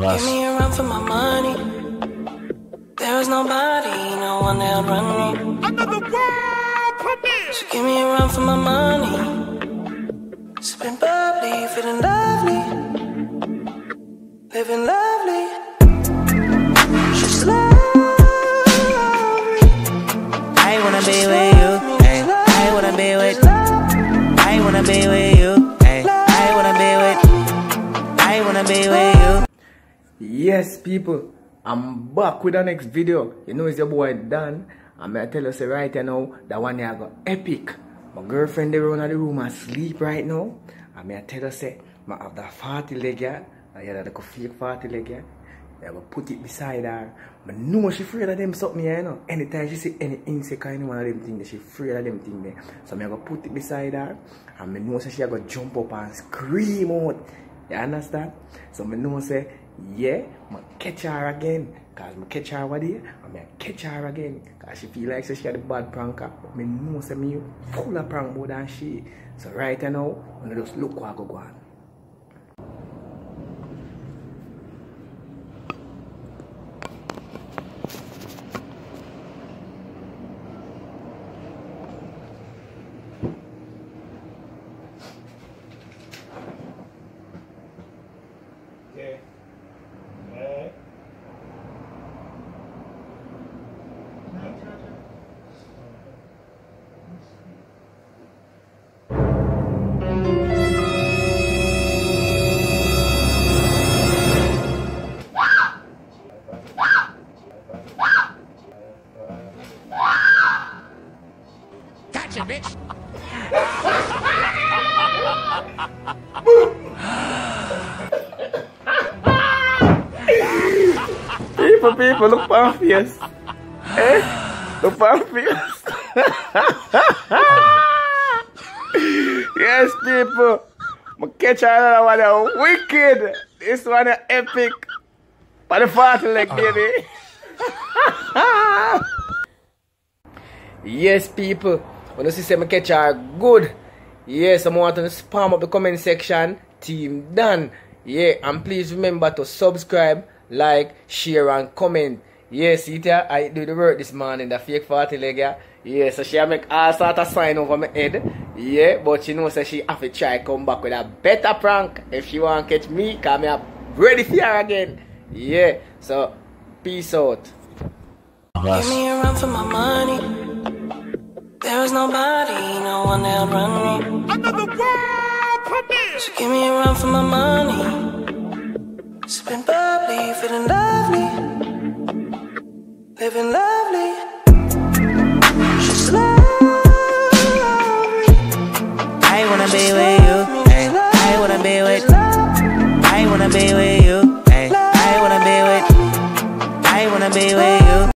Give me a run for my money. There is nobody, no one that'll run me. Another world premiere. So give me a run for my money. Sipping bubbly, feeling lovely, living lovely. She's lovely. I wanna be with you. Ay, I wanna be with. I wanna be with Yes, people, I'm back with the next video. You know, it's your boy Don. I'm gonna tell you right now that one here got epic. My girlfriend there in the room asleep right now. I'm gonna tell say I have that 40 leg here. I have that fake 40 leg here. I go put it beside her. But no, she afraid of them something here, you know. Anytime she see any insect or any one of them things, she afraid of them things there. So I'm gonna put it beside her. And I know she gonna jump up and scream out. You understand? So I know say, yeah, I catch her again. Cause I catch her over there, and I catch her again. Cause she feel like she had a bad pranker. Uh, but me know say me full of prank more than she. So right now, I'm gonna just look what go go on. People, people, look her. Eh? Look her yes, people. Catch another one that wicked. This one is epic. For the party leg, baby. yes, people. When you see me catch her good. Yes, I'm want to spam up the comment section. Team Don. Yeah, and please remember to subscribe, like, share, and comment. Yes, see there, uh, I do the work this morning, the fake 40 leg. Yeah, Yeah, so she make all sort of sign over my head. Yeah, but she know say she have to try come back with a better prank if she want catch me, cause me up ready for her again. Yeah, so peace out. Give me a run for my money. There is nobody, no one that'll run me. Another world premiere. So give me a run for my money. Sipping bubbly, feeling lovely, living lovely. She's lovely. I wanna be with you. Ay, eh. eh. I wanna be with. I wanna be with you. Ay, I wanna be with. I wanna be with